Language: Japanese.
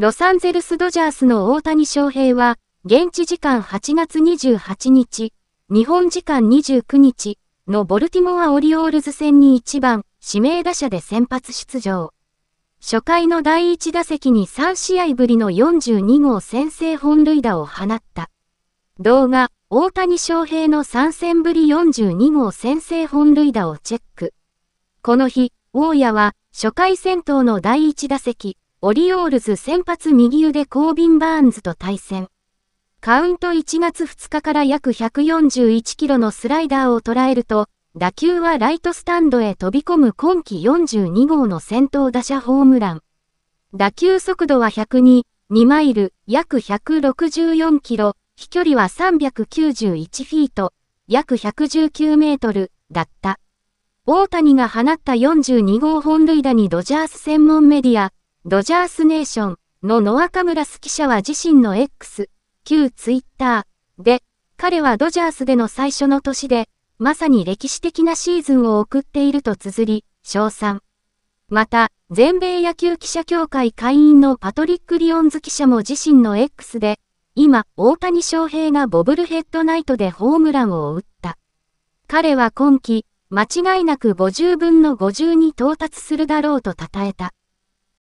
ロサンゼルスドジャースの大谷翔平は、現地時間8月28日、日本時間29日のボルティモア・オリオールズ戦に1番、指名打者で先発出場。初回の第1打席に3試合ぶりの42号先制本塁打を放った。動画、大谷翔平の3戦ぶり42号先制本塁打をチェック。この日、大谷は初回先頭の第1打席、オリオールズ先発右腕コービン・バーンズと対戦。カウント1月2日から約141キロのスライダーを捉えると、打球はライトスタンドへ飛び込む今季42号の先頭打者ホームラン。打球速度は102、2マイル、約164キロ、飛距離は391フィート、約119メートル、だった。大谷が放った42号本塁打にドジャース専門メディア、ドジャースネーションのノアカムラス記者は自身の X、旧ツイッターで、彼はドジャースでの最初の年で、まさに歴史的なシーズンを送っていると綴り、称賛。また、全米野球記者協会会員のパトリック・リオンズ記者も自身の X で、今、大谷翔平がボブルヘッドナイトでホームランを打った。彼は今季、間違いなく50分の50に到達するだろうと称えた。